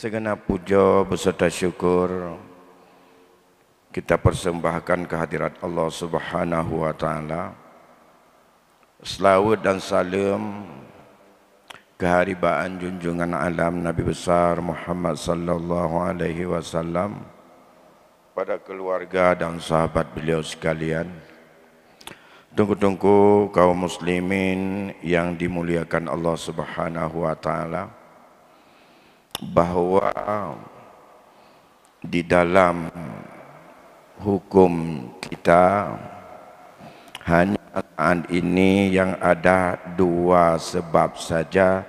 Segenap puja beserta syukur kita persembahkan kehadirat Allah Subhanahu wa taala. Selawat dan salam keharibaan junjungan alam Nabi besar Muhammad sallallahu alaihi wasallam pada keluarga dan sahabat beliau sekalian. Tunggu-tunggu kaum muslimin yang dimuliakan Allah Subhanahu wa taala bahawa di dalam hukum kita hanya saat ini yang ada dua sebab saja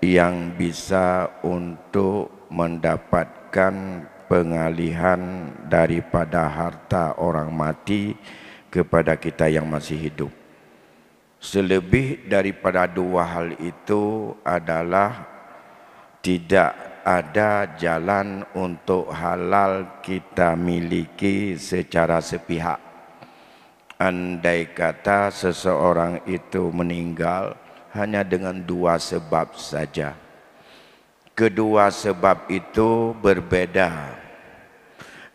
yang bisa untuk mendapatkan pengalihan daripada harta orang mati kepada kita yang masih hidup. Selebih daripada dua hal itu adalah tidak ada jalan untuk halal kita miliki secara sepihak. Andai kata seseorang itu meninggal hanya dengan dua sebab saja. Kedua sebab itu berbeda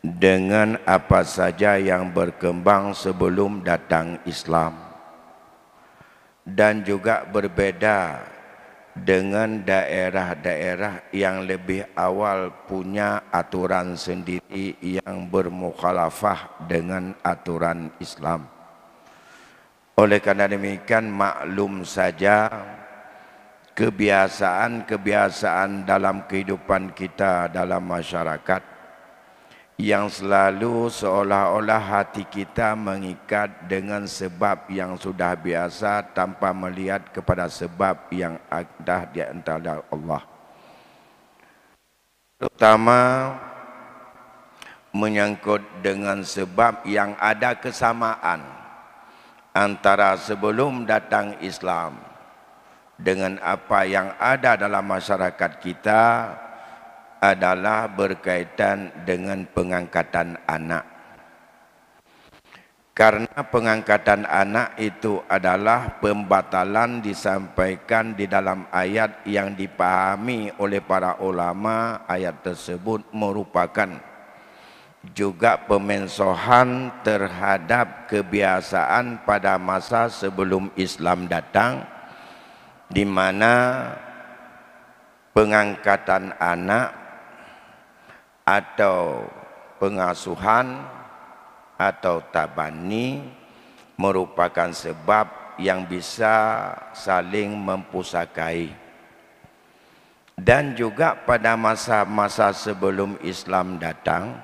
dengan apa saja yang berkembang sebelum datang Islam. Dan juga berbeda dengan daerah-daerah yang lebih awal punya aturan sendiri yang bermukhalafah dengan aturan Islam. Oleh karena demikian maklum saja kebiasaan-kebiasaan dalam kehidupan kita dalam masyarakat yang selalu seolah-olah hati kita mengikat dengan sebab yang sudah biasa tanpa melihat kepada sebab yang ada di antara Allah. Terutama menyangkut dengan sebab yang ada kesamaan antara sebelum datang Islam dengan apa yang ada dalam masyarakat kita adalah berkaitan dengan pengangkatan anak. Karena pengangkatan anak itu adalah pembatalan disampaikan di dalam ayat yang dipahami oleh para ulama ayat tersebut merupakan juga pemensohan terhadap kebiasaan pada masa sebelum Islam datang di mana pengangkatan anak atau pengasuhan atau tabani merupakan sebab yang bisa saling mempusakai. Dan juga pada masa-masa sebelum Islam datang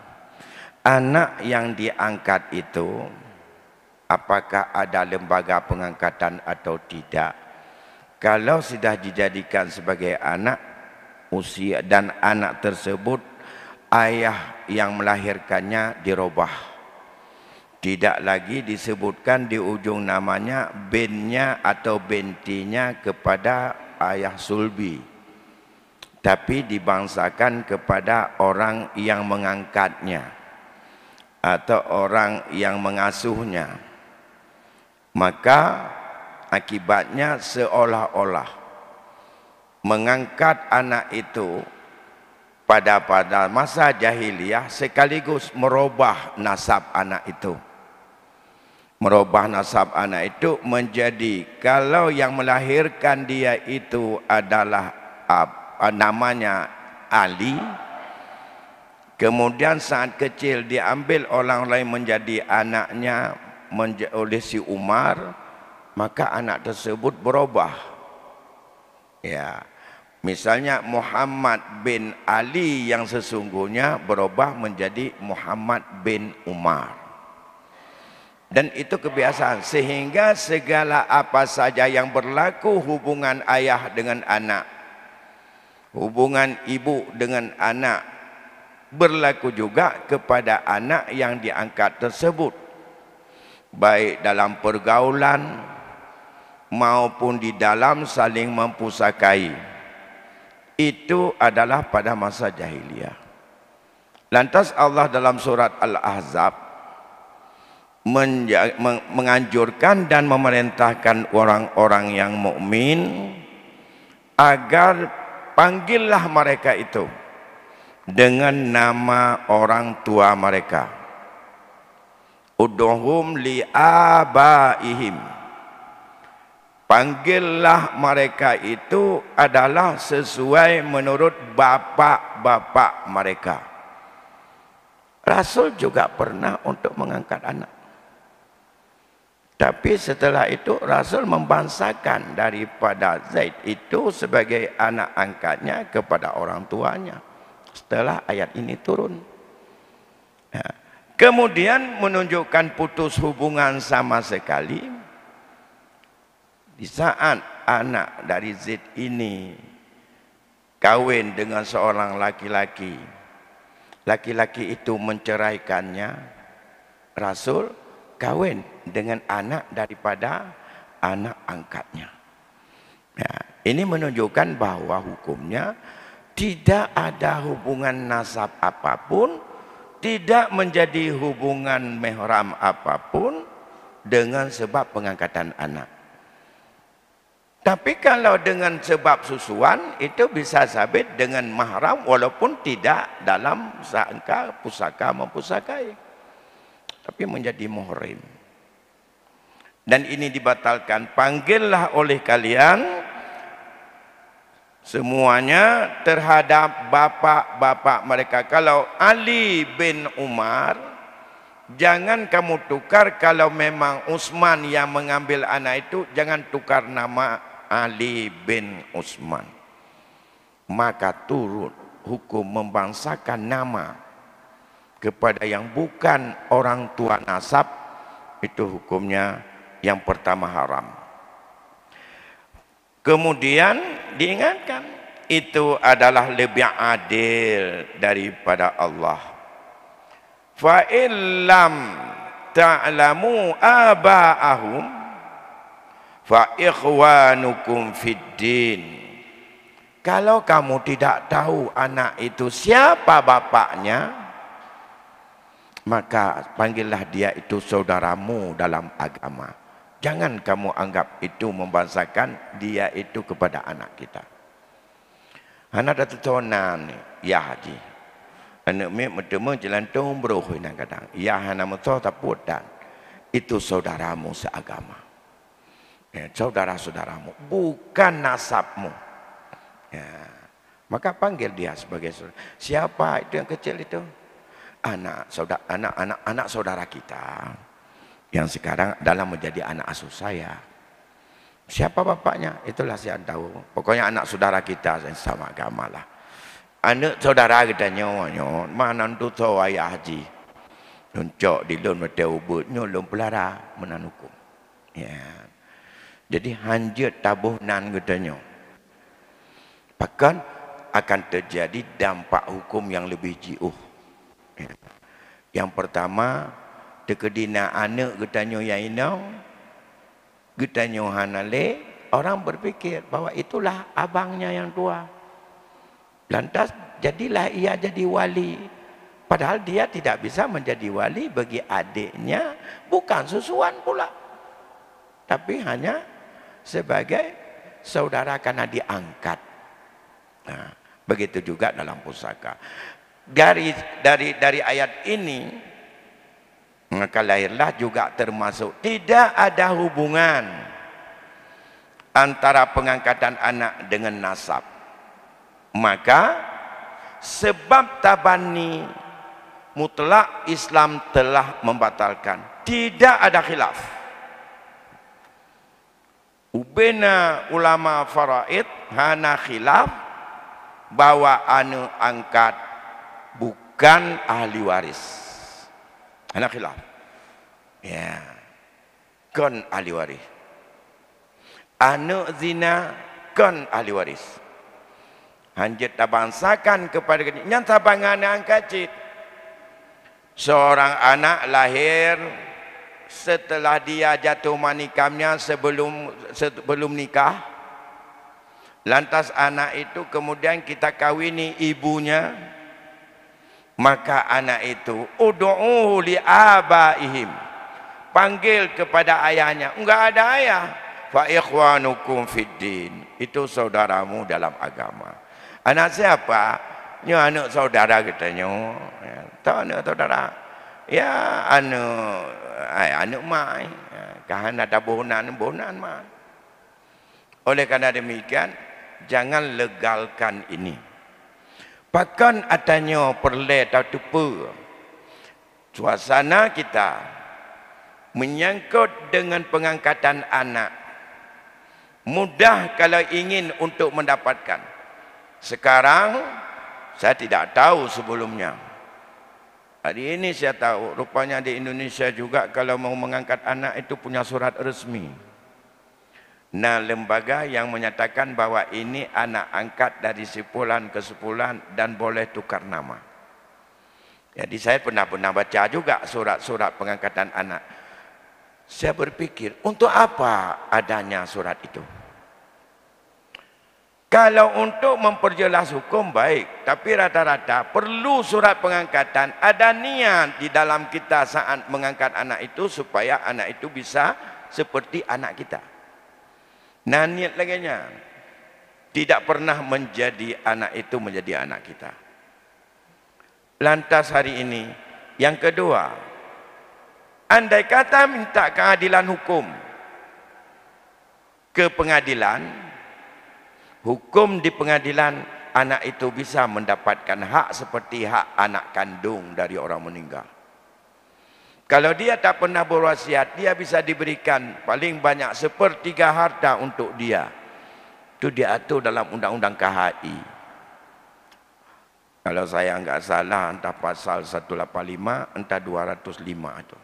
anak yang diangkat itu apakah ada lembaga pengangkatan atau tidak? Kalau sudah dijadikan sebagai anak usia dan anak tersebut ayah yang melahirkannya dirubah. Tidak lagi disebutkan di ujung namanya binnya atau bintinya kepada ayah sulbi. Tapi dibangsakan kepada orang yang mengangkatnya atau orang yang mengasuhnya. Maka akibatnya seolah-olah mengangkat anak itu pada pada masa jahiliyah sekaligus merubah nasab anak itu. Merubah nasab anak itu menjadi kalau yang melahirkan dia itu adalah uh, namanya Ali. Kemudian saat kecil diambil orang lain menjadi anaknya menja oleh si Umar, maka anak tersebut berubah. Ya. Misalnya Muhammad bin Ali yang sesungguhnya berubah menjadi Muhammad bin Umar. Dan itu kebiasaan sehingga segala apa saja yang berlaku hubungan ayah dengan anak. Hubungan ibu dengan anak berlaku juga kepada anak yang diangkat tersebut. Baik dalam pergaulan maupun di dalam saling mempusakai itu adalah pada masa jahiliyah. Lantas Allah dalam surat Al-Ahzab menganjurkan dan memerintahkan orang-orang yang mukmin agar panggillah mereka itu dengan nama orang tua mereka udhum li abaihim panggillah mereka itu adalah sesuai menurut bapa-bapa mereka rasul juga pernah untuk mengangkat anak tapi setelah itu Rasul membangsakan daripada Zaid itu sebagai anak angkatnya kepada orang tuanya. Setelah ayat ini turun. Kemudian menunjukkan putus hubungan sama sekali. Di saat anak dari Zaid ini kawin dengan seorang laki-laki. Laki-laki itu menceraikannya. Rasul kahwin dengan anak daripada anak angkatnya. Ya, ini menunjukkan bahawa hukumnya tidak ada hubungan nasab apapun, tidak menjadi hubungan mehram apapun dengan sebab pengangkatan anak. Tapi kalau dengan sebab susuan itu bisa sabit dengan mahram walaupun tidak dalam sangka pusaka mempusakai tapi menjadi muhrim. Dan ini dibatalkan. Panggillah oleh kalian semuanya terhadap bapa-bapa mereka. Kalau Ali bin Umar, jangan kamu tukar kalau memang Utsman yang mengambil anak itu, jangan tukar nama Ali bin Utsman. Maka turut hukum membangsakan nama kepada yang bukan orang tua nasab itu hukumnya yang pertama haram. Kemudian diingatkan itu adalah lebih adil daripada Allah. Fa illam ta'lamu aba'ahum fa ikhwanukum fid din. Kalau kamu tidak tahu anak itu siapa bapaknya, maka panggillah dia itu saudaramu dalam agama. Jangan kamu anggap itu membahasakan dia itu kepada anak kita. Anak dah tutunan ya haji. Anak mi bertemu jalan tumbro hinan kadang. Ya hana mutu taput dan itu saudaramu seagama. Ya, saudara-saudaramu bukan nasabmu. Ya. Maka panggil dia sebagai saudara. Siapa itu yang kecil itu? anak saudara anak anak anak saudara kita yang sekarang dalam menjadi anak asuh saya. Siapa bapaknya? Itulah saya tahu. Pokoknya anak saudara kita yang sama agama lah. Anak saudara kita nyawa mana tu tahu ayah haji. Nuncok di lun mata ubud nyolong pelara menanukum. Ya. Jadi hanjut tabuh nan katanya. Bahkan akan terjadi dampak hukum yang lebih jiuh. Yang pertama, dekedina anak getanyo yang inau, getanyo hanale, orang berpikir bahawa itulah abangnya yang tua. Lantas jadilah ia jadi wali. Padahal dia tidak bisa menjadi wali bagi adiknya, bukan susuan pula. Tapi hanya sebagai saudara karena diangkat. Nah, begitu juga dalam pusaka. Dari dari dari ayat ini maka lahirlah juga termasuk tidak ada hubungan antara pengangkatan anak dengan nasab. Maka sebab tabani mutlak Islam telah membatalkan. Tidak ada khilaf ubena ulama faraid hana khilaf bahwa anu angkat bukan ahli waris. Anak khilaf. Ya. Kan ahli waris. Anak zina kan ahli waris. Hanjit tabangsakan kepada yang tabangan yang kecil. Seorang anak lahir setelah dia jatuh manikamnya sebelum sebelum nikah. Lantas anak itu kemudian kita kawini ibunya maka anak itu ud'uhu li abaihim panggil kepada ayahnya enggak ada ayah fa ikhwanukum fid din itu saudaramu dalam agama anak siapa Ni anak saudara katanya. Ya, tak anak saudara. Ya, anak ai anak mai. Ya, kan ada bonan, mai. Oleh karena demikian, jangan legalkan ini. Bahkan adanya perle atau tupu. Suasana kita menyangkut dengan pengangkatan anak. Mudah kalau ingin untuk mendapatkan. Sekarang saya tidak tahu sebelumnya. Hari ini saya tahu rupanya di Indonesia juga kalau mau mengangkat anak itu punya surat resmi. Nah lembaga yang menyatakan bahawa ini anak angkat dari sepulan ke sepulan dan boleh tukar nama. Jadi saya pernah-pernah baca juga surat-surat pengangkatan anak. Saya berpikir untuk apa adanya surat itu? Kalau untuk memperjelas hukum baik, tapi rata-rata perlu surat pengangkatan, ada niat di dalam kita saat mengangkat anak itu supaya anak itu bisa seperti anak kita. Nah niat lagi nya tidak pernah menjadi anak itu menjadi anak kita. Lantas hari ini yang kedua, andai kata minta keadilan hukum ke pengadilan, hukum di pengadilan anak itu bisa mendapatkan hak seperti hak anak kandung dari orang meninggal. Kalau dia tak pernah berwasiat, dia bisa diberikan paling banyak sepertiga harta untuk dia. Itu diatur dalam undang-undang KHI. Kalau saya enggak salah, entah pasal 185, entah 205 itu.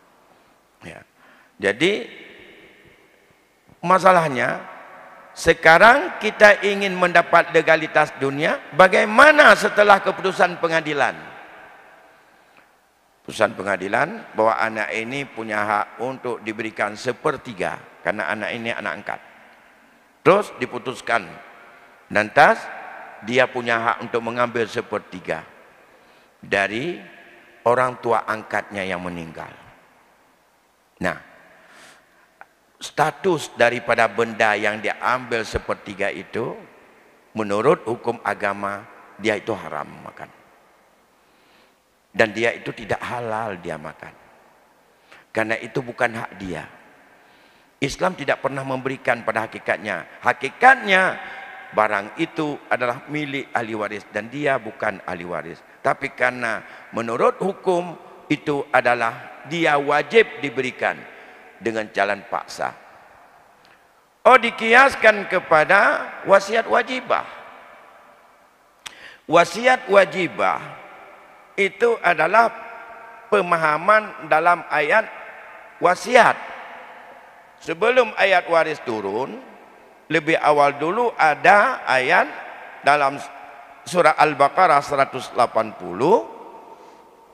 Ya. Jadi, masalahnya, sekarang kita ingin mendapat legalitas dunia, bagaimana setelah keputusan pengadilan? Keputusan pengadilan bahwa anak ini punya hak untuk diberikan sepertiga karena anak ini anak angkat. Terus diputuskan. Nanti dia punya hak untuk mengambil sepertiga dari orang tua angkatnya yang meninggal. Nah, status daripada benda yang dia ambil sepertiga itu menurut hukum agama dia itu haram makan. Dan dia itu tidak halal dia makan. Karena itu bukan hak dia. Islam tidak pernah memberikan pada hakikatnya. Hakikatnya barang itu adalah milik ahli waris dan dia bukan ahli waris. Tapi karena menurut hukum itu adalah dia wajib diberikan dengan jalan paksa. Oh dikiaskan kepada wasiat wajibah. Wasiat wajibah itu adalah pemahaman dalam ayat wasiat. Sebelum ayat waris turun, lebih awal dulu ada ayat dalam surah Al-Baqarah 180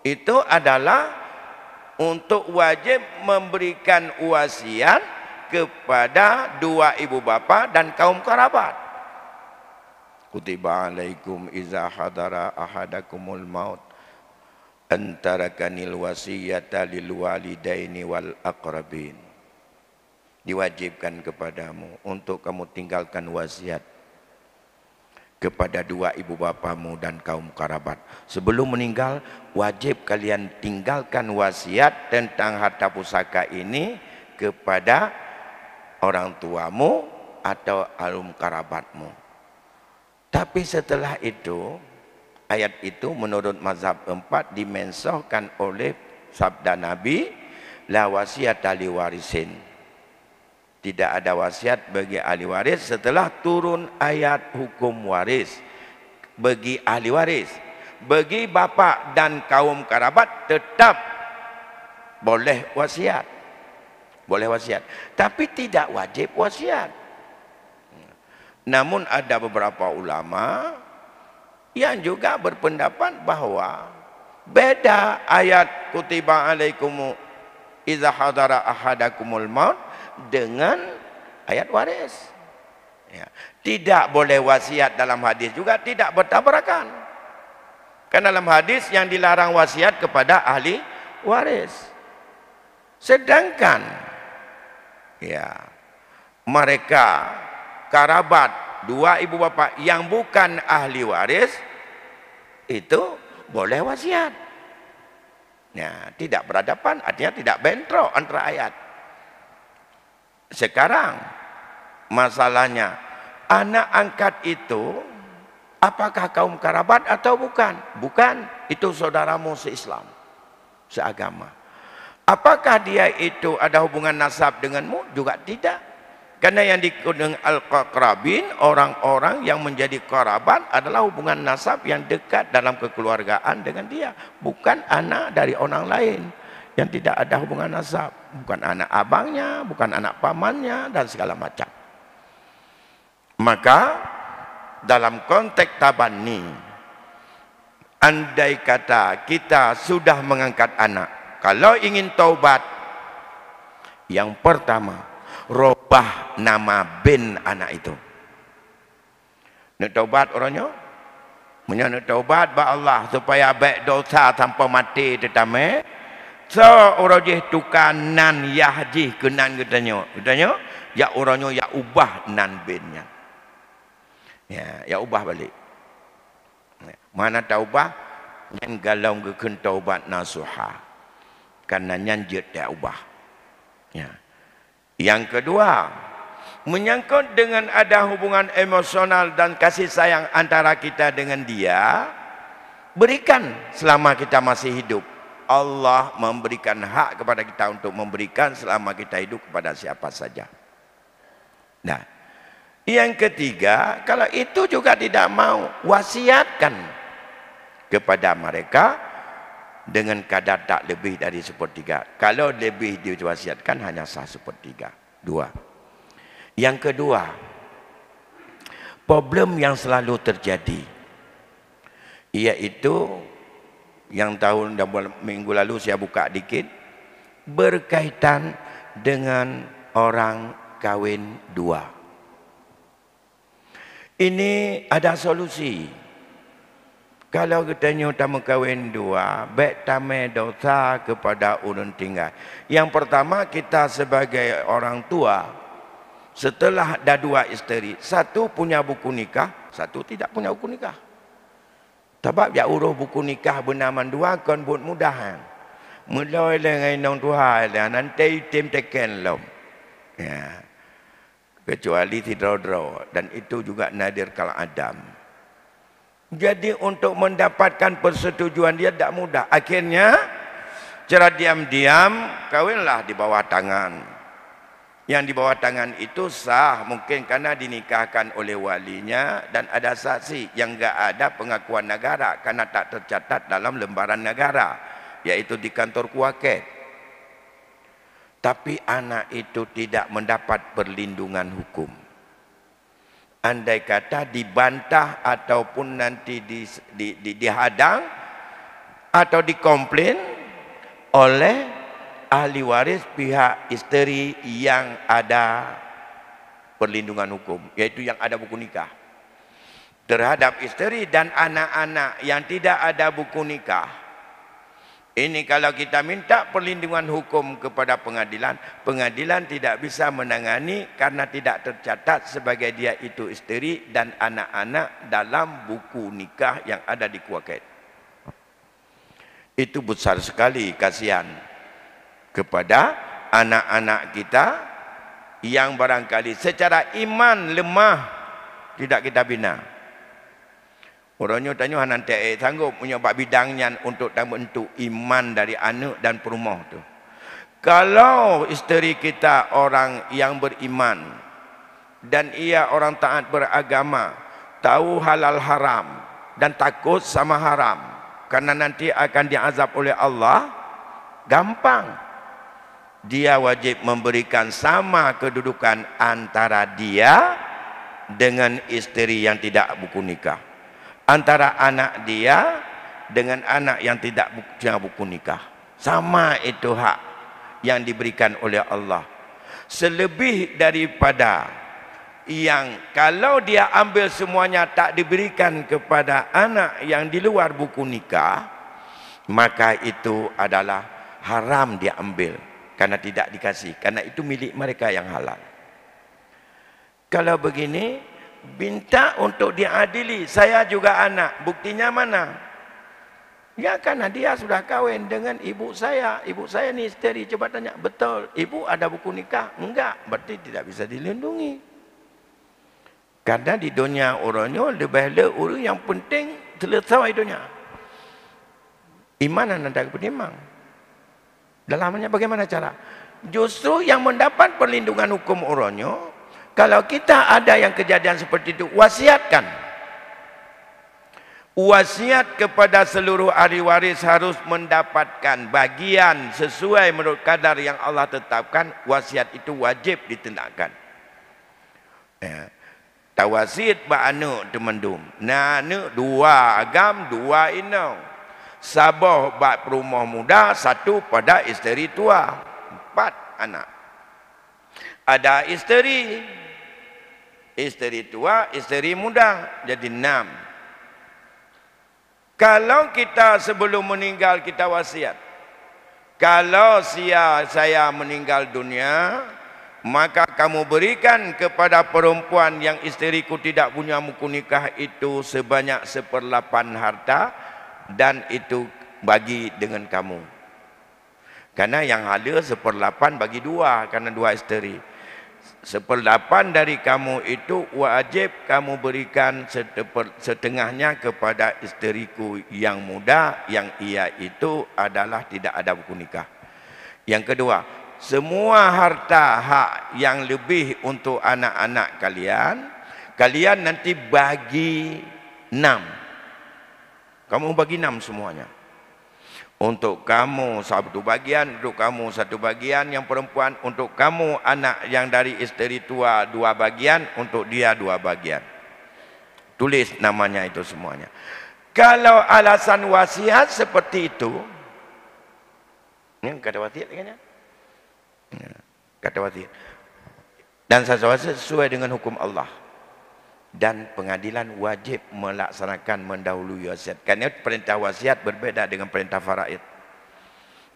itu adalah untuk wajib memberikan wasiat kepada dua ibu bapa dan kaum kerabat. Kutiba alaikum iza hadara ahadakumul maut antara kanil wasiyata lil walidaini wal aqrabin. Diwajibkan kepadamu untuk kamu tinggalkan wasiat kepada dua ibu bapamu dan kaum kerabat. Sebelum meninggal, wajib kalian tinggalkan wasiat tentang harta pusaka ini kepada orang tuamu atau alum kerabatmu. Tapi setelah itu, ayat itu menurut mazhab empat dimensohkan oleh sabda Nabi, la wasiat ali warisin tidak ada wasiat bagi ahli waris. Setelah turun ayat hukum waris bagi ahli waris bagi bapa dan kaum kerabat tetap boleh wasiat. Boleh wasiat. Tapi tidak wajib wasiat. Namun ada beberapa ulama yang juga berpendapat bahawa beda ayat kutiba alaikum idza hadara ahadakumul maut dengan ayat waris. Ya. Tidak boleh wasiat dalam hadis juga tidak bertabrakan. Karena dalam hadis yang dilarang wasiat kepada ahli waris. Sedangkan ya mereka karabat dua ibu bapa yang bukan ahli waris itu boleh wasiat. Ya, tidak berhadapan artinya tidak bentrok antara ayat. Sekarang masalahnya anak angkat itu apakah kaum kerabat atau bukan? Bukan, itu saudaramu seislam, seagama. Apakah dia itu ada hubungan nasab denganmu? Juga tidak. Karena yang dikudung al-qaqrabin, orang-orang yang menjadi kerabat adalah hubungan nasab yang dekat dalam kekeluargaan dengan dia. Bukan anak dari orang lain yang tidak ada hubungan nasab. Bukan anak abangnya, bukan anak pamannya dan segala macam. Maka dalam konteks tabani, andai kata kita sudah mengangkat anak, kalau ingin taubat, yang pertama, robah nama bin anak itu. Nak taubat orangnya? Punya nak taubat ba Allah supaya baik dosa tanpa mati tetame. So orang je tukar nan yahji ke nan katanya. Katanya ya orangnya ya ubah nan binnya. Ya, ya ubah balik. Ya, mana taubat? Yang galau ke taubat nasuha. Karena nyanjit dia ubah. Ya. Yang kedua, menyangkut dengan ada hubungan emosional dan kasih sayang antara kita dengan dia, berikan selama kita masih hidup. Allah memberikan hak kepada kita untuk memberikan selama kita hidup kepada siapa saja. Nah, yang ketiga, kalau itu juga tidak mau, wasiatkan kepada mereka dengan kadar tak lebih dari sepertiga. Kalau lebih diwasiatkan hanya sah sepertiga. Dua. Yang kedua, problem yang selalu terjadi iaitu yang tahun dan minggu lalu saya buka dikit berkaitan dengan orang kahwin dua. Ini ada solusi. Kalau katanya utama kahwin dua, baik tamai dosa kepada ulun tinggal. Yang pertama kita sebagai orang tua, setelah dah dua isteri, satu punya buku nikah, satu tidak punya buku nikah. Sebab ya uruh buku nikah bernama dua kan buat mudahan. Mulai dengan nong Tuhan, nanti tim teken lom. Ya. Kecuali tidak dan itu juga nadir kalau Adam. Jadi untuk mendapatkan persetujuan dia tidak mudah. Akhirnya, cara diam-diam, kawinlah di bawah tangan. Yang di bawah tangan itu sah mungkin karena dinikahkan oleh walinya dan ada saksi yang enggak ada pengakuan negara karena tak tercatat dalam lembaran negara yaitu di kantor kuaket. Tapi anak itu tidak mendapat perlindungan hukum andai kata dibantah ataupun nanti di, di, di, dihadang atau dikomplain oleh ahli waris pihak isteri yang ada perlindungan hukum yaitu yang ada buku nikah terhadap isteri dan anak-anak yang tidak ada buku nikah ini kalau kita minta perlindungan hukum kepada pengadilan, pengadilan tidak bisa menangani karena tidak tercatat sebagai dia itu isteri dan anak-anak dalam buku nikah yang ada di Kuwait. Itu besar sekali kasihan kepada anak-anak kita yang barangkali secara iman lemah tidak kita bina. Orangnya tanya nanti eh, sanggup punya bab bidangnya untuk membentuk iman dari anak dan perumah tu. Kalau isteri kita orang yang beriman dan ia orang taat beragama, tahu halal haram dan takut sama haram karena nanti akan diazab oleh Allah, gampang. Dia wajib memberikan sama kedudukan antara dia dengan isteri yang tidak buku nikah antara anak dia dengan anak yang tidak punya buku nikah. Sama itu hak yang diberikan oleh Allah. Selebih daripada yang kalau dia ambil semuanya tak diberikan kepada anak yang di luar buku nikah, maka itu adalah haram dia ambil karena tidak dikasih. Karena itu milik mereka yang halal. Kalau begini, minta untuk diadili saya juga anak buktinya mana Ya karena dia sudah kahwin dengan ibu saya. Ibu saya ni isteri. Coba tanya. Betul. Ibu ada buku nikah? Enggak. Berarti tidak bisa dilindungi. Karena di dunia orangnya lebih ada orang yang penting selesai dunia. Iman dan ada kepentingan. Dalamnya bagaimana cara? Justru yang mendapat perlindungan hukum orangnya. Kalau kita ada yang kejadian seperti itu. Wasiatkan wasiat kepada seluruh ahli waris harus mendapatkan bagian sesuai menurut kadar yang Allah tetapkan wasiat itu wajib ditindakkan ya. tawasid ba anu temendum na anu dua agam dua inau sabah ba rumah muda satu pada isteri tua empat anak ada isteri isteri tua isteri muda jadi enam kalau kita sebelum meninggal kita wasiat. Kalau sia saya meninggal dunia, maka kamu berikan kepada perempuan yang isteriku tidak punya muku nikah itu sebanyak seperlapan harta dan itu bagi dengan kamu. Karena yang ada seperlapan bagi dua karena dua isteri seperdelapan dari kamu itu wajib kamu berikan setengahnya kepada isteriku yang muda yang ia itu adalah tidak ada buku nikah. Yang kedua, semua harta hak yang lebih untuk anak-anak kalian, kalian nanti bagi enam. Kamu bagi enam semuanya untuk kamu satu bagian, untuk kamu satu bagian yang perempuan, untuk kamu anak yang dari isteri tua dua bagian, untuk dia dua bagian. Tulis namanya itu semuanya. Kalau alasan wasiat seperti itu, ini kata wasiat kan ya? Kata wasiat. Dan sesuatu sesuai dengan hukum Allah dan pengadilan wajib melaksanakan mendahului wasiat. Kerana perintah wasiat berbeda dengan perintah faraid.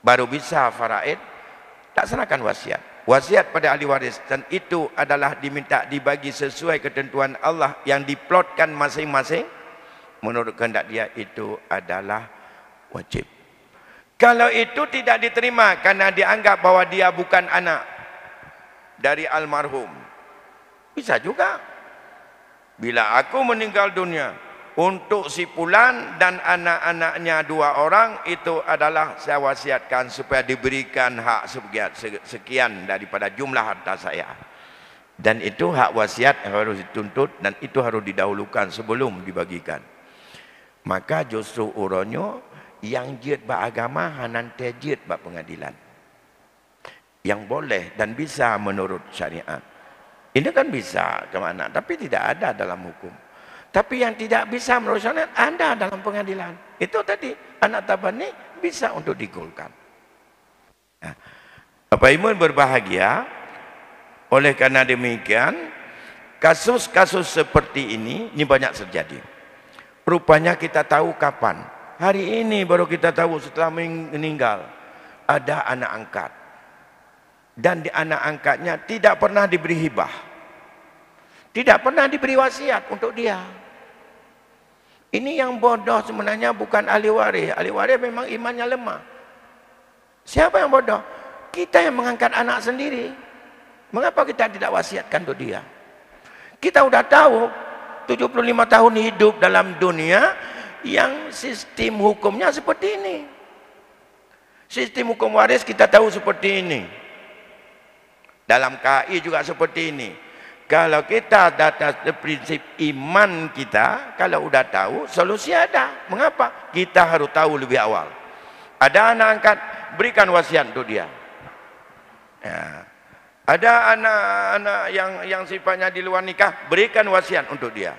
Baru bisa faraid laksanakan wasiat. Wasiat pada ahli waris dan itu adalah diminta dibagi sesuai ketentuan Allah yang diplotkan masing-masing menurut kehendak dia itu adalah wajib. Kalau itu tidak diterima karena dianggap bahwa dia bukan anak dari almarhum. Bisa juga bila aku meninggal dunia untuk si pulan dan anak-anaknya dua orang itu adalah saya wasiatkan supaya diberikan hak sekian, daripada jumlah harta saya. Dan itu hak wasiat harus dituntut dan itu harus didahulukan sebelum dibagikan. Maka justru uronyo yang jid beragama hanan tejid pengadilan yang boleh dan bisa menurut syariat ini kan bisa ke mana, tapi tidak ada dalam hukum. Tapi yang tidak bisa menurut syariat ada dalam pengadilan. Itu tadi anak tabani bisa untuk digolkan. Nah, Bapak Ibu berbahagia, oleh karena demikian, kasus-kasus seperti ini, ini banyak terjadi. Rupanya kita tahu kapan. Hari ini baru kita tahu setelah meninggal, ada anak angkat dan di anak angkatnya tidak pernah diberi hibah. Tidak pernah diberi wasiat untuk dia. Ini yang bodoh sebenarnya bukan ahli waris. Ahli waris memang imannya lemah. Siapa yang bodoh? Kita yang mengangkat anak sendiri. Mengapa kita tidak wasiatkan untuk dia? Kita sudah tahu 75 tahun hidup dalam dunia yang sistem hukumnya seperti ini. Sistem hukum waris kita tahu seperti ini. Dalam KI juga seperti ini. Kalau kita data prinsip iman kita, kalau sudah tahu, solusi ada. Mengapa? Kita harus tahu lebih awal. Ada anak angkat, berikan wasiat untuk dia. Ya. Ada anak-anak yang yang sifatnya di luar nikah, berikan wasiat untuk dia.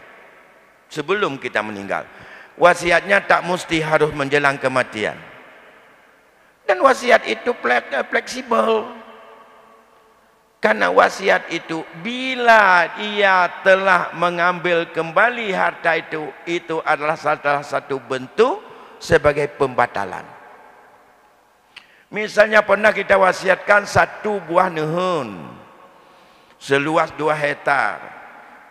Sebelum kita meninggal. Wasiatnya tak mesti harus menjelang kematian. Dan wasiat itu fleksibel. Karena wasiat itu bila ia telah mengambil kembali harta itu itu adalah salah satu bentuk sebagai pembatalan. Misalnya pernah kita wasiatkan satu buah nehun seluas dua hektar.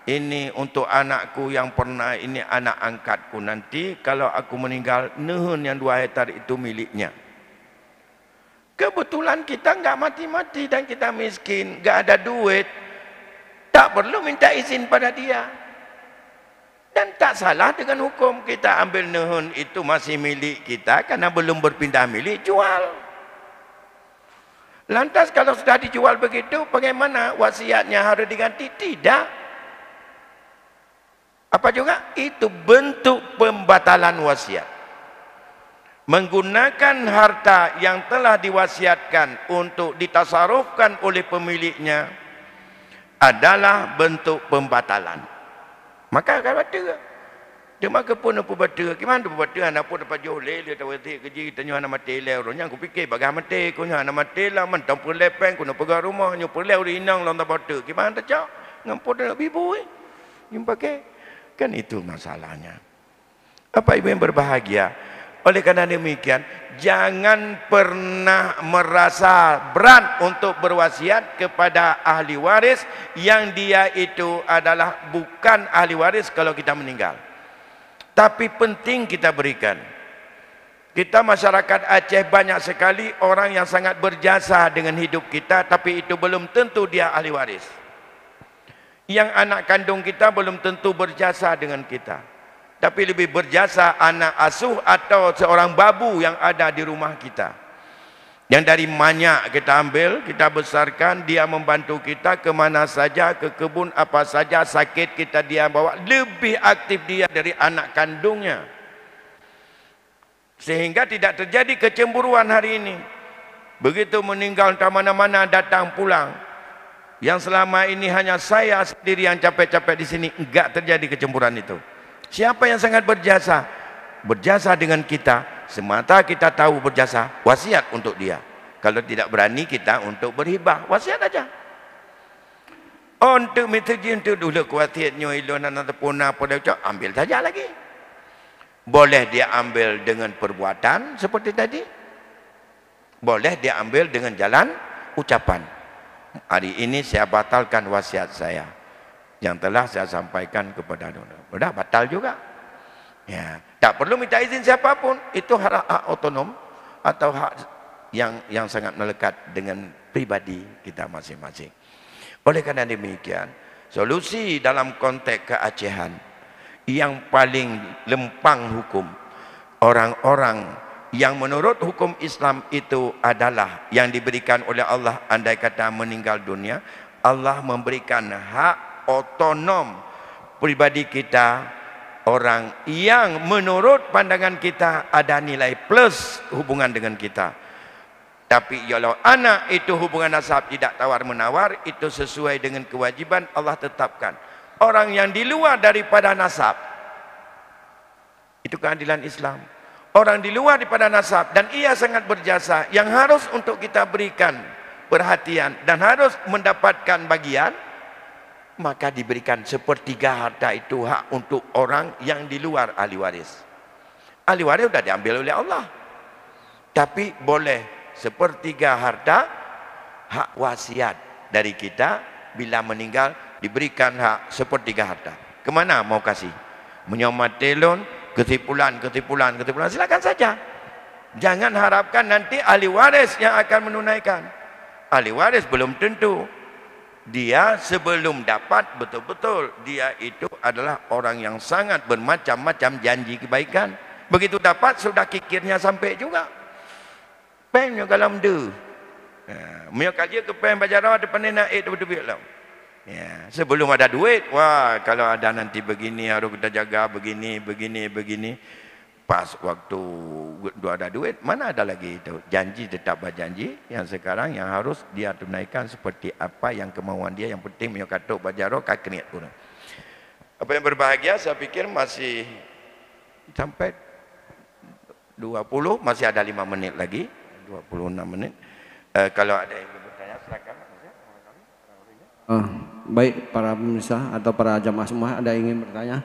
Ini untuk anakku yang pernah ini anak angkatku nanti. Kalau aku meninggal nehun yang dua hektar itu miliknya kebetulan kita enggak mati-mati dan kita miskin enggak ada duit. Tak perlu minta izin pada dia. Dan tak salah dengan hukum kita ambil nehun itu masih milik kita karena belum berpindah milik jual. Lantas kalau sudah dijual begitu bagaimana wasiatnya harus diganti? Tidak. Apa juga? Itu bentuk pembatalan wasiat. Menggunakan harta yang telah diwasiatkan untuk ditasarufkan oleh pemiliknya adalah bentuk pembatalan. Maka akan baca. Dia maka pun apa baca. Gimana apa baca? Anak pun dapat jauh lele. Dia tahu kerja. Nyuruh anak mati. Orangnya aku fikir bagaimana mati. Nyuruh anak mati lah. Mentang pun lepeng. Aku nak pergi rumah. Nyuruh perlai oleh inang. Lalu tak baca. Gimana tak cak? Ngampun dia nak bibu eh. Nyuruh pakai. Kan itu masalahnya. Apa ibu yang berbahagia? Oleh karena demikian, jangan pernah merasa berat untuk berwasiat kepada ahli waris yang dia itu adalah bukan ahli waris kalau kita meninggal. Tapi penting kita berikan. Kita masyarakat Aceh banyak sekali orang yang sangat berjasa dengan hidup kita tapi itu belum tentu dia ahli waris yang anak kandung kita belum tentu berjasa dengan kita tapi lebih berjasa anak asuh atau seorang babu yang ada di rumah kita. Yang dari banyak kita ambil kita besarkan dia membantu kita ke mana saja ke kebun apa saja sakit kita dia bawa. Lebih aktif dia dari anak kandungnya. Sehingga tidak terjadi kecemburuan hari ini. Begitu meninggal entah mana-mana datang pulang. Yang selama ini hanya saya sendiri yang capek-capek di sini enggak terjadi kecemburuan itu siapa yang sangat berjasa? Berjasa dengan kita. Semata kita tahu berjasa wasiat untuk dia. Kalau tidak berani kita untuk berhibah wasiat aja. Untuk metode untuk dulu kuatiatnya ilon dan puna pada cak ambil saja lagi. Boleh dia ambil dengan perbuatan seperti tadi? Boleh dia ambil dengan jalan ucapan. Hari ini saya batalkan wasiat saya. Yang telah saya sampaikan kepada Dona. Sudah batal juga. Ya, tak perlu minta izin siapapun. Itu hak, hak otonom atau hak yang yang sangat melekat dengan pribadi kita masing-masing. Oleh karena demikian, solusi dalam konteks keacehan yang paling lempang hukum orang-orang yang menurut hukum Islam itu adalah yang diberikan oleh Allah andai kata meninggal dunia Allah memberikan hak otonom pribadi kita orang yang menurut pandangan kita ada nilai plus hubungan dengan kita. Tapi kalau anak itu hubungan nasab tidak tawar menawar itu sesuai dengan kewajiban Allah tetapkan. Orang yang di luar daripada nasab itu keadilan Islam. Orang di luar daripada nasab dan ia sangat berjasa yang harus untuk kita berikan perhatian dan harus mendapatkan bagian maka diberikan sepertiga harta itu hak untuk orang yang di luar ahli waris ahli waris sudah diambil oleh Allah tapi boleh sepertiga harta hak wasiat dari kita bila meninggal diberikan hak sepertiga harta kemana mau kasih menyomat telon kesimpulan, kesimpulan, kesimpulan. Silakan saja. Jangan harapkan nanti ahli waris yang akan menunaikan. Ahli waris belum tentu. Dia sebelum dapat betul-betul dia itu adalah orang yang sangat bermacam-macam janji kebaikan. Begitu dapat sudah kikirnya sampai juga. Pemnya dalam de. Ya, Mereka dia ke pem bajaran depan naik betul-betul. Ya, sebelum ada duit, wah kalau ada nanti begini harus kita jaga begini, begini, begini. Pas waktu dua ada duit, mana ada lagi itu janji tetap berjanji yang sekarang yang harus dia tunaikan seperti apa yang kemauan dia yang penting punya katuk bajaro kakniat pun. Apa yang berbahagia saya pikir masih sampai 20 masih ada 5 menit lagi 26 menit. Uh, kalau ada yang bertanya silakan. Uh baik para pemirsa atau para jamaah semua ada yang ingin bertanya?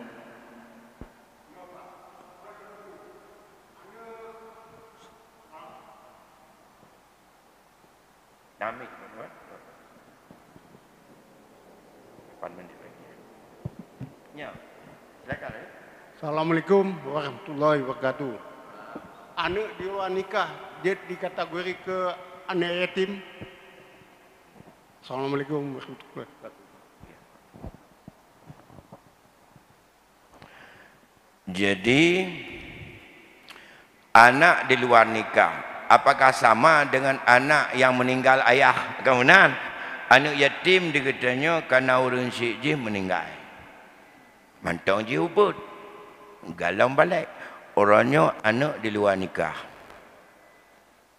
Ya. Silakan. Ya. Assalamualaikum warahmatullahi wabarakatuh. Anak di luar nikah dia dikategori ke anak yatim. Assalamualaikum warahmatullahi wabarakatuh. Jadi anak di luar nikah apakah sama dengan anak yang meninggal ayah kemudian anak yatim dikatanya kerana orang syekh meninggal mantang je ubud galau balik. Orangnya anak di luar nikah.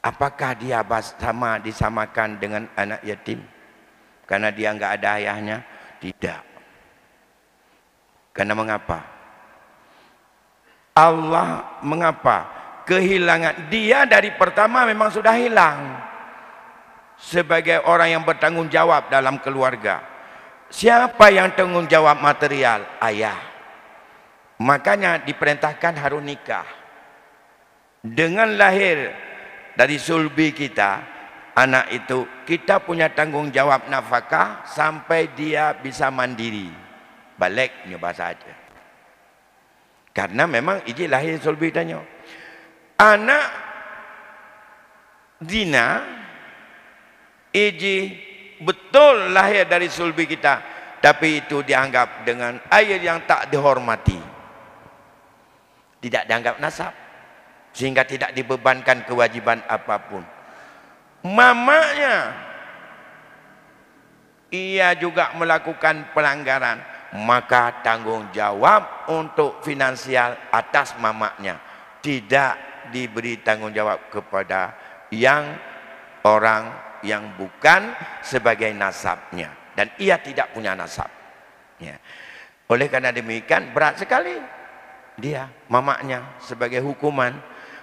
Apakah dia sama disamakan dengan anak yatim? Kerana dia enggak ada ayahnya? Tidak. Kerana mengapa? Allah mengapa? Kehilangan dia dari pertama memang sudah hilang. Sebagai orang yang bertanggung jawab dalam keluarga. Siapa yang tanggung jawab material? Ayah makanya diperintahkan harus nikah. Dengan lahir dari sulbi kita anak itu kita punya tanggung jawab nafkah sampai dia bisa mandiri. Balik nyoba saja karena memang ini lahir sulbi tanya. Anak zina iji betul lahir dari sulbi kita. Tapi itu dianggap dengan air yang tak dihormati tidak dianggap nasab sehingga tidak dibebankan kewajiban apapun. Mamanya ia juga melakukan pelanggaran maka tanggungjawab untuk finansial atas mamaknya tidak diberi tanggungjawab kepada yang orang yang bukan sebagai nasabnya. Dan ia tidak punya nasab. Ya. oleh karena demikian berat sekali dia mamaknya sebagai hukuman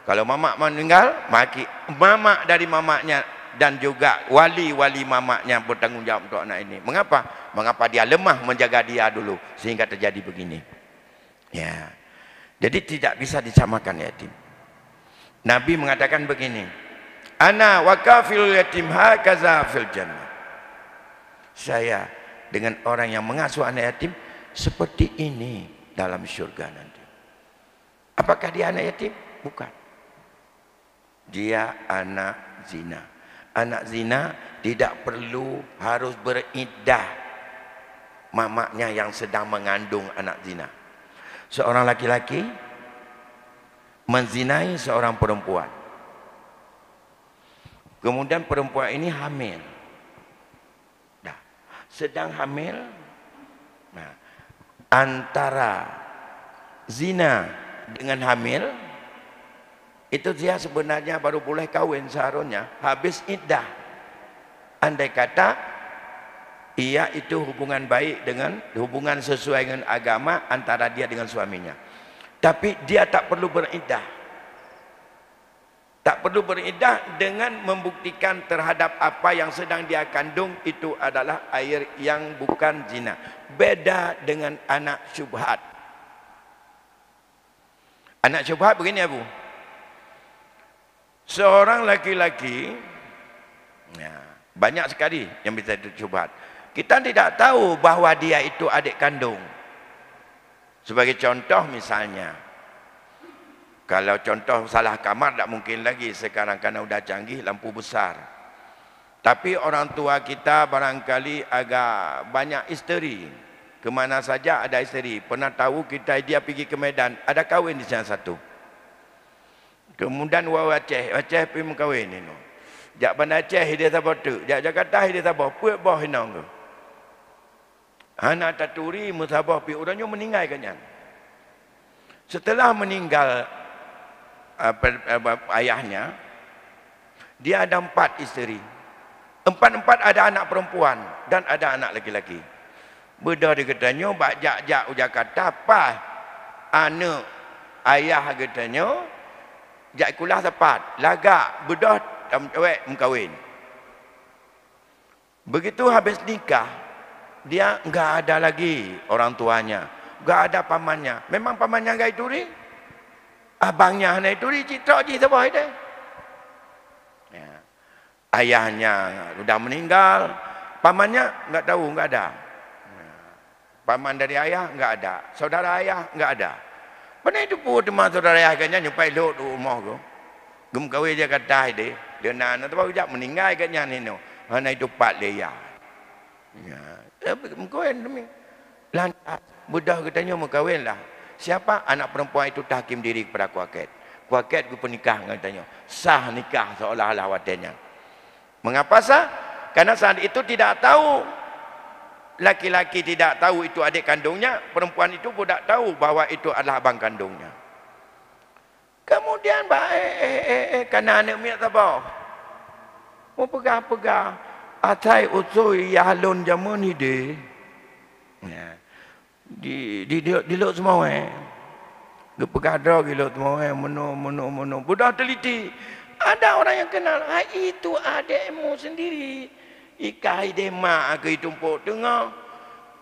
kalau mamak meninggal maki mamak dari mamaknya dan juga wali-wali mamaknya bertanggungjawab untuk anak ini. Mengapa? Mengapa dia lemah menjaga dia dulu sehingga terjadi begini. Ya. Jadi tidak bisa disamakan yatim. Nabi mengatakan begini. Ana wa kafil yatim hakaza fil jannah. Saya dengan orang yang mengasuh anak yatim seperti ini dalam syurga nanti. Apakah dia anak yatim? Bukan. Dia anak zina anak zina tidak perlu harus beriddah mamaknya yang sedang mengandung anak zina. Seorang laki-laki menzinai seorang perempuan. Kemudian perempuan ini hamil. Dah. Sedang hamil. Nah, antara zina dengan hamil itu dia sebenarnya baru boleh kahwin seharusnya. Habis iddah. Andai kata ia itu hubungan baik dengan hubungan sesuai dengan agama antara dia dengan suaminya. Tapi dia tak perlu beriddah. Tak perlu beriddah dengan membuktikan terhadap apa yang sedang dia kandung itu adalah air yang bukan zina. Beda dengan anak syubhat anak syubhat begini Abu Seorang laki-laki ya, banyak sekali yang bisa dicubat. Kita tidak tahu bahawa dia itu adik kandung. Sebagai contoh misalnya, kalau contoh salah kamar tak mungkin lagi sekarang kerana sudah canggih lampu besar. Tapi orang tua kita barangkali agak banyak isteri. Kemana saja ada isteri. Pernah tahu kita dia pergi ke Medan, ada kahwin di sana satu. Kemudian wa Aceh, Aceh pergi mengkahwin ni. Jak bandar Aceh dia tak tu. Jak Jakarta dia tak Puak bah hinang tu. Anak taturi musabah orangnya meninggal kan Setelah meninggal apa, apa, ayahnya, dia ada empat isteri. Empat-empat ada anak perempuan dan ada anak laki-laki. Beda dia katanya, bak jak-jak ujar kata, apa anak ayah katanya, jak kulah tepat lagak bedah tam cewek mengkahwin begitu habis nikah dia enggak ada lagi orang tuanya enggak ada pamannya memang pamannya enggak ituri abangnya hanya ituri citra je sebab itu ya. ayahnya sudah meninggal pamannya enggak tahu enggak ada ya. Paman dari ayah enggak ada. Saudara ayah enggak ada. Mana itu pun teman saudara ayah kan nyampai lok tu rumah ko. Gum kawe dia kata dia. Dia nak nak tahu jak meninggal kan ni no. Mana itu pak leya. Ya. Mengkawin demi. Lantas budak katanya mau lah. Siapa anak perempuan itu tahkim diri kepada kuaket. Kuaket ku pernikah katanya. Sah nikah seolah-olah watenya. Mengapa sah? Karena saat itu tidak tahu laki-laki tidak tahu itu adik kandungnya, perempuan itu pun tak tahu bahawa itu adalah abang kandungnya. Kemudian baik eh, eh, eh, eh kerana anak miak tak apa. Mau pegang-pegang. Atai usui yalun jamun ni de. Ya. Di di di di lok semua eh. Dia dah gila semua eh. Menu, menu, menu. Budak teliti. Ada orang yang kenal. Ha, itu adikmu sendiri. Ikai dia mak ke tumpuk tengah.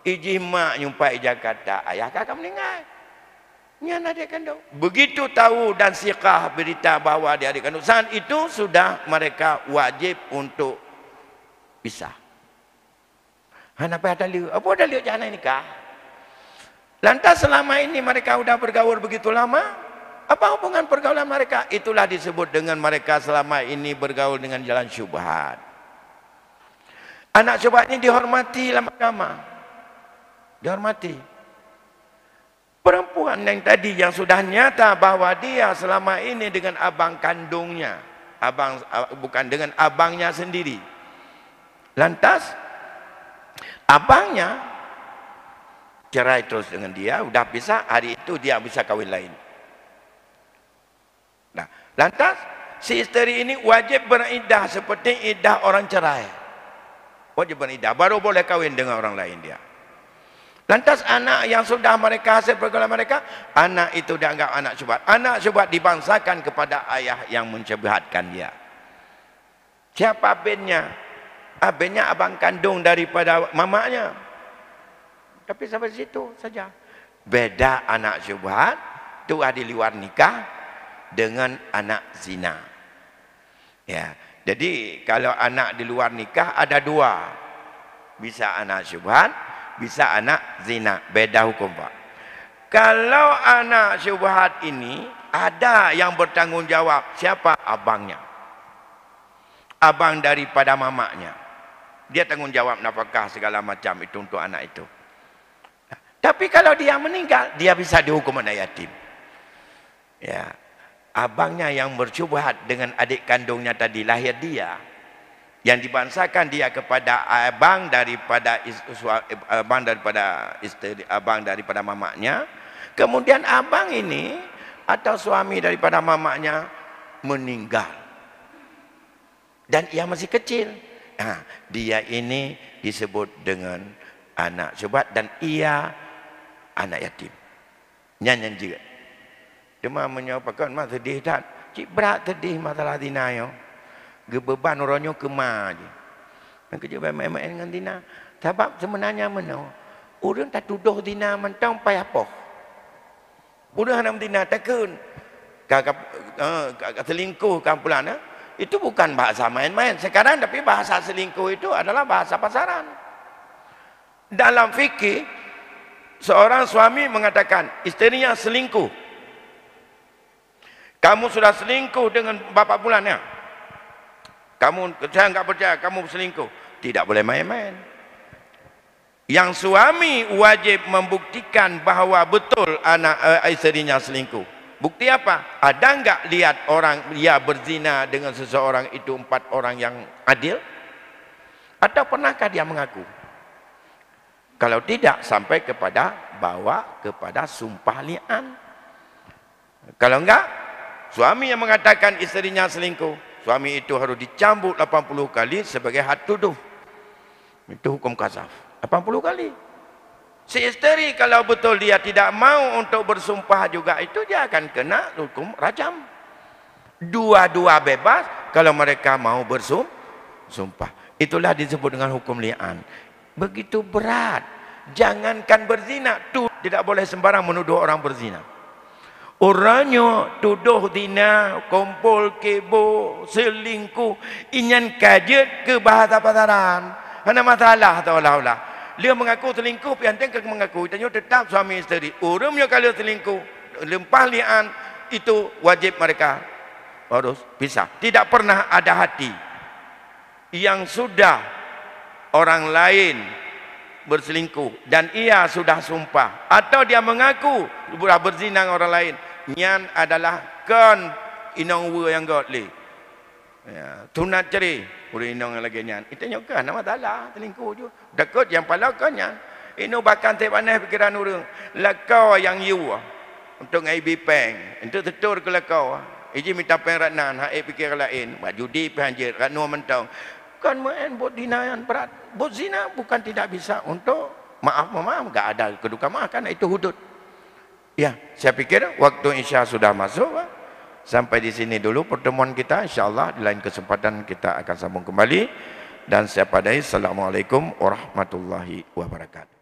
Iji mak nyumpai Jakarta. Ayah kakak meninggal. Nya adik kandung. Begitu tahu dan siqah berita bahawa dia adik kandung. Saat itu sudah mereka wajib untuk pisah. Kenapa ada liu? Apa ada liu jangan nikah? Lantas selama ini mereka sudah bergaul begitu lama. Apa hubungan pergaulan mereka? Itulah disebut dengan mereka selama ini bergaul dengan jalan syubhat. Anak syubhat ini dihormati dalam agama. Dihormati. Perempuan yang tadi yang sudah nyata bahawa dia selama ini dengan abang kandungnya. Abang bukan dengan abangnya sendiri. Lantas abangnya cerai terus dengan dia, sudah bisa hari itu dia bisa kawin lain. Nah, lantas si isteri ini wajib beridah seperti idah orang cerai wajib beridah baru boleh kahwin dengan orang lain dia. Lantas anak yang sudah mereka hasil pergaulan mereka anak itu dianggap anak syubhat. Anak syubhat dibangsakan kepada ayah yang mencubhatkan dia. Siapa abinnya? Abinnya abang kandung daripada mamanya tapi sampai situ saja. Beda anak syubhat itu ada di luar nikah dengan anak zina. Ya jadi kalau anak di luar nikah ada dua. Bisa anak syubhat, bisa anak zina. Beda hukum Pak. Kalau anak syubhat ini ada yang bertanggungjawab. Siapa? Abangnya. Abang daripada mamaknya. Dia tanggungjawab nafkah segala macam itu untuk anak itu. Tapi kalau dia meninggal, dia bisa dihukum anak yatim. Ya, abangnya yang bersyubhat dengan adik kandungnya tadi lahir dia. Yang dibangsakan dia kepada abang daripada abang daripada isteri abang daripada mamaknya. Kemudian abang ini atau suami daripada mamaknya meninggal. Dan ia masih kecil. Nah, dia ini disebut dengan anak syubhat dan ia anak yatim. Nyanyian juga Cuma menyapakan mak sedih tak. Cik berat sedih masalah Tina yo. Ge beban orangnya kema je. Nak kerja main-main dengan Tina. Sebab sebenarnya mana? Orang tak tuduh Tina mentang payah apa. Orang nak Tina takun. Kakak uh, selingkuh kan pula. Itu bukan bahasa main-main. Sekarang tapi bahasa selingkuh itu adalah bahasa pasaran. Dalam fikih seorang suami mengatakan isterinya selingkuh kamu sudah selingkuh dengan bapa bulan ya? Kamu saya enggak percaya kamu selingkuh. Tidak boleh main-main. Yang suami wajib membuktikan bahawa betul anak uh, isterinya selingkuh. Bukti apa? Ada enggak lihat orang dia berzina dengan seseorang itu empat orang yang adil? Atau pernahkah dia mengaku? Kalau tidak sampai kepada bawa kepada sumpah li'an. Kalau enggak Suami yang mengatakan isterinya selingkuh, suami itu harus dicambuk 80 kali sebagai had tuduh. Itu hukum kasaf. 80 kali. Si isteri kalau betul dia tidak mau untuk bersumpah juga itu dia akan kena hukum rajam. Dua-dua bebas kalau mereka mau bersumpah. Itulah disebut dengan hukum li'an. Begitu berat. Jangankan berzina. Tuh tidak boleh sembarang menuduh orang berzina. Orangnya tuduh dina, kumpul kebo, selingkuh, inyan kajet ke bahasa pasaran. Mana masalah tu lah lah. dia mengaku selingkuh piantin ke mengaku. Tanya tetap suami isteri. Urumnya kalau selingkuh lempah lian itu wajib mereka. Harus pisah. Tidak pernah ada hati. Yang sudah orang lain berselingkuh. Dan ia sudah sumpah. Atau dia mengaku sudah berzina dengan orang lain. Nyan adalah kan inong wu yang godly ya tunat ceri. Uri inong lagi nyan. Itu nyokan nama dalah selingkuh ju. Dekat yang pala kan nyan. Inu bahkan te panah pikiran urang lakau yang you untuk ngai bipeng. Untuk tetur ke lakau Iji minta peng ratnan, hai pikir lain. Buat judi panjir, kat nuah mentong bukan main buat zina yang berat. Buat zina bukan tidak bisa untuk maaf maaf enggak ada keduka maaf kan itu hudud. Ya, saya pikir waktu Isya sudah masuk. Sampai di sini dulu pertemuan kita. InsyaAllah di lain kesempatan kita akan sambung kembali. Dan saya padai. Assalamualaikum warahmatullahi wabarakatuh.